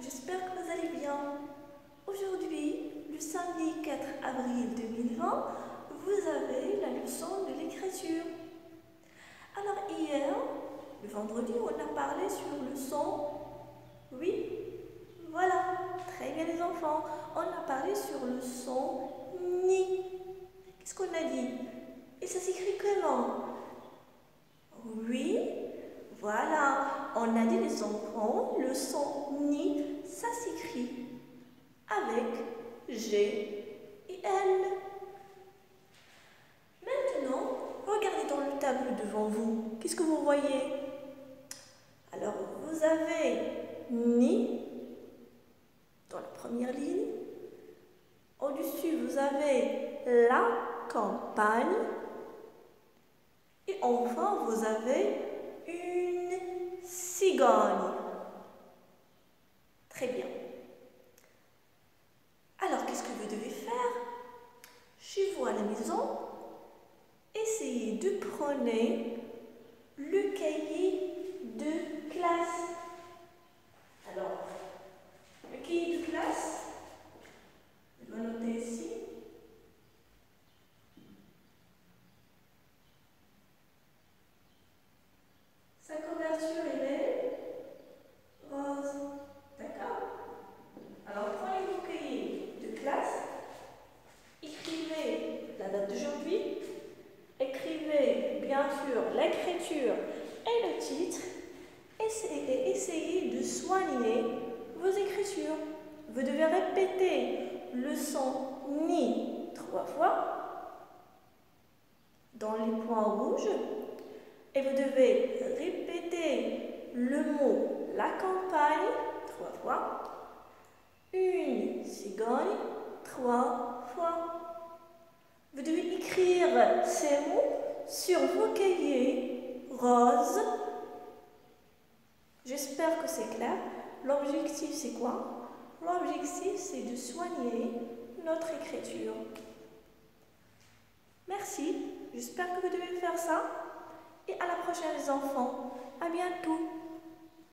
j'espère que vous allez bien. Aujourd'hui, le samedi 4 avril 2020, vous avez la leçon de l'écriture. Alors hier, le vendredi, on a parlé sur le son. Oui, voilà, très bien les enfants. On a parlé sur le son ni. Qu'est-ce qu'on a dit Et ça s'écrit comment Oui, voilà, on a dit les enfants, le son ni, ça s'écrit avec G et L. Maintenant, regardez dans le tableau devant vous. Qu'est-ce que vous voyez? Alors, vous avez ni dans la première ligne. Au-dessus, vous avez la campagne. Et enfin, vous avez une Très bien. Alors, qu'est-ce que vous devez faire? Chez vous à la maison, essayez de prendre le cahier de classe. Alors, le cahier de classe, je vais noter ici. Sa couverture est belle, rose. D'accord Alors prenez vos cahiers de classe, écrivez la date d'aujourd'hui, sûr l'écriture et le titre, essayez, essayez de soigner vos écritures. Vous devez répéter le son ni trois fois dans les points rouges et vous devez répéter le mot la campagne trois fois, une cigogne trois fois. Vous devez écrire ces mots sur vos cahiers roses. J'espère que c'est clair. L'objectif, c'est quoi? L'objectif, c'est de soigner notre écriture. Merci. J'espère que vous devez faire ça. Et à la prochaine, les enfants. À bientôt.